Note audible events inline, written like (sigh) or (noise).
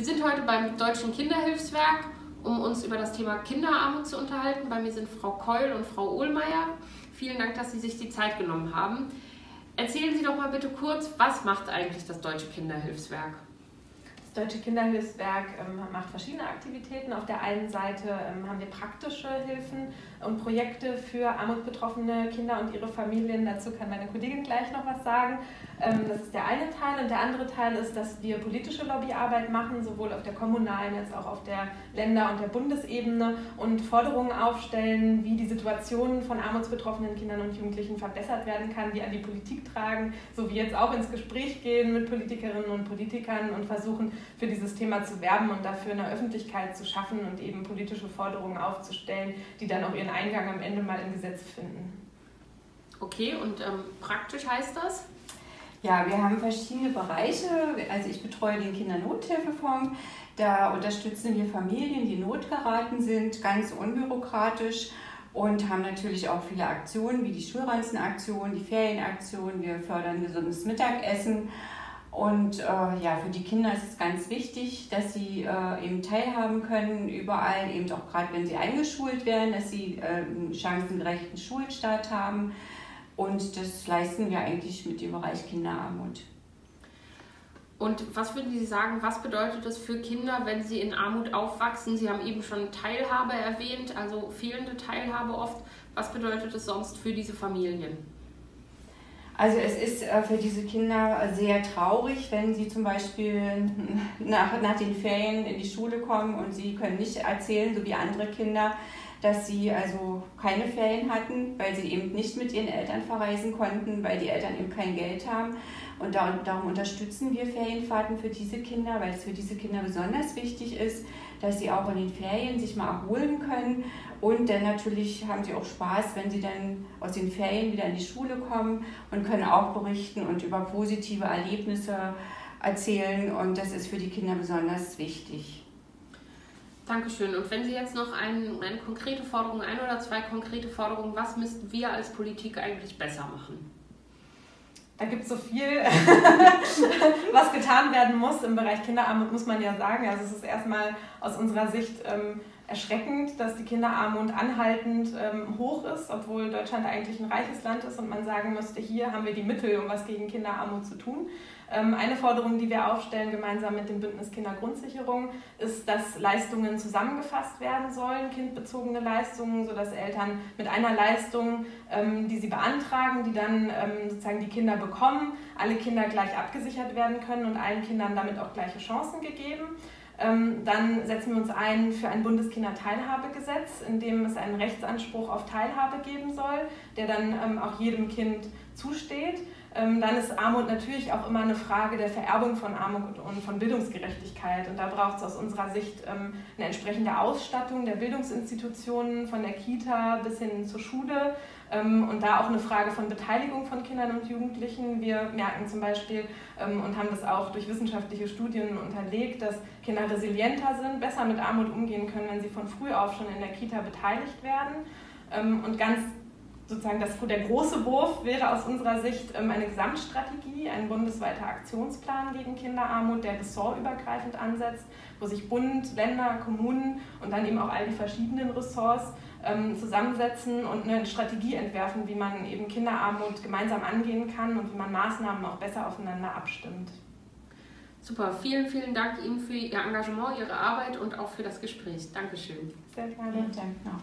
Wir sind heute beim Deutschen Kinderhilfswerk, um uns über das Thema Kinderarmut zu unterhalten. Bei mir sind Frau Keul und Frau Ohlmeier. Vielen Dank, dass Sie sich die Zeit genommen haben. Erzählen Sie doch mal bitte kurz, was macht eigentlich das Deutsche Kinderhilfswerk? Das Deutsche Kinderhilfswerk ähm, macht verschiedene Aktivitäten. Auf der einen Seite ähm, haben wir praktische Hilfen und Projekte für armutbetroffene Kinder und ihre Familien. Dazu kann meine Kollegin gleich noch was sagen. Ähm, das ist der eine Teil. Und der andere Teil ist, dass wir politische Lobbyarbeit machen, sowohl auf der kommunalen als auch auf der Länder- und der Bundesebene und Forderungen aufstellen, wie die Situation von armutsbetroffenen Kindern und Jugendlichen verbessert werden kann, die an die Politik tragen, so wie jetzt auch ins Gespräch gehen mit Politikerinnen und Politikern und versuchen, für dieses Thema zu werben und dafür eine Öffentlichkeit zu schaffen und eben politische Forderungen aufzustellen, die dann auch ihren Eingang am Ende mal im Gesetz finden. Okay, und ähm, praktisch heißt das? Ja, wir haben verschiedene Bereiche. Also ich betreue den Kindernothilfefonds. Da unterstützen wir Familien, die notgeraten sind, ganz unbürokratisch und haben natürlich auch viele Aktionen wie die Schulranzenaktion, die Ferienaktion. Wir fördern gesundes Mittagessen. Und äh, ja, für die Kinder ist es ganz wichtig, dass sie äh, eben teilhaben können, überall, eben auch gerade wenn sie eingeschult werden, dass sie äh, einen chancengerechten Schulstart haben. Und das leisten wir eigentlich mit dem Bereich Kinderarmut. Und was würden Sie sagen, was bedeutet das für Kinder, wenn sie in Armut aufwachsen? Sie haben eben schon Teilhabe erwähnt, also fehlende Teilhabe oft. Was bedeutet es sonst für diese Familien? Also es ist äh, für diese Kinder sehr traurig, wenn sie zum Beispiel (laughs) nach, nach den Ferien in die Schule kommen und sie können nicht erzählen, so wie andere Kinder, dass sie also keine Ferien hatten, weil sie eben nicht mit ihren Eltern verreisen konnten, weil die Eltern eben kein Geld haben. Und darum unterstützen wir Ferienfahrten für diese Kinder, weil es für diese Kinder besonders wichtig ist, dass sie auch in den Ferien sich mal erholen können. Und dann natürlich haben sie auch Spaß, wenn sie dann aus den Ferien wieder in die Schule kommen und können auch berichten und über positive Erlebnisse erzählen. Und das ist für die Kinder besonders wichtig. Dankeschön. Und wenn Sie jetzt noch ein, eine konkrete Forderung, ein oder zwei konkrete Forderungen, was müssten wir als Politik eigentlich besser machen? Da gibt es so viel, (laughs) was getan werden muss im Bereich Kinderarmut, muss man ja sagen. Also es ist erstmal aus unserer Sicht ähm, erschreckend, dass die Kinderarmut anhaltend ähm, hoch ist, obwohl Deutschland eigentlich ein reiches Land ist und man sagen müsste, hier haben wir die Mittel, um was gegen Kinderarmut zu tun. Ähm, eine Forderung, die wir aufstellen, gemeinsam mit dem Bündnis Kindergrundsicherung, ist, dass Leistungen zusammengefasst werden sollen, kindbezogene Leistungen, sodass Eltern mit einer Leistung, ähm, die sie beantragen, die dann ähm, sozusagen die Kinder bekommen, alle Kinder gleich abgesichert werden können und allen Kindern damit auch gleiche Chancen gegeben. Dann setzen wir uns ein für ein Bundeskinderteilhabegesetz, in dem es einen Rechtsanspruch auf Teilhabe geben soll, der dann auch jedem Kind zusteht. Ähm, dann ist Armut natürlich auch immer eine Frage der Vererbung von Armut und von Bildungsgerechtigkeit. Und da braucht es aus unserer Sicht ähm, eine entsprechende Ausstattung der Bildungsinstitutionen, von der Kita bis hin zur Schule. Ähm, und da auch eine Frage von Beteiligung von Kindern und Jugendlichen. Wir merken zum Beispiel und haben das auch durch wissenschaftliche Studien unterlegt, dass Kinder resilienter sind, besser mit Armut umgehen können, wenn sie von früh auf schon in der Kita beteiligt werden. Und ganz sozusagen das, der große Wurf wäre aus unserer Sicht ähm, eine Gesamtstrategie, ein bundesweiter Aktionsplan gegen Kinderarmut, der ressortübergreifend ansetzt, wo sich Bund, Länder, Kommunen und dann eben auch all die verschiedenen Ressorts ähm, zusammensetzen und eine Strategie entwerfen, wie man eben Kinderarmut gemeinsam angehen kann und wie man Maßnahmen auch besser aufeinander abstimmt. Super, vielen, vielen Dank Ihnen für Ihr Engagement, Ihre Arbeit und auch für das Gespräch. Dankeschön. Sehr gerne. Vielen Dank noch.